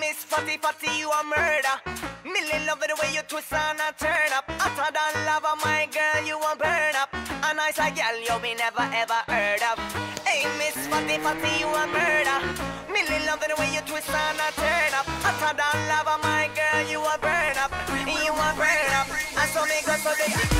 Miss Fatty Fatty, you a murder. Millie love it the way you twist and I turn up. Hotter than lava, my girl, you a burn up. A nice a girl you be never ever heard of. Hey, Miss Fatty Fatty, you a murder. Millie love it the way you twist and I turn up. Hotter than lava, my girl, you a burn up. You a burn up. I saw me go so they.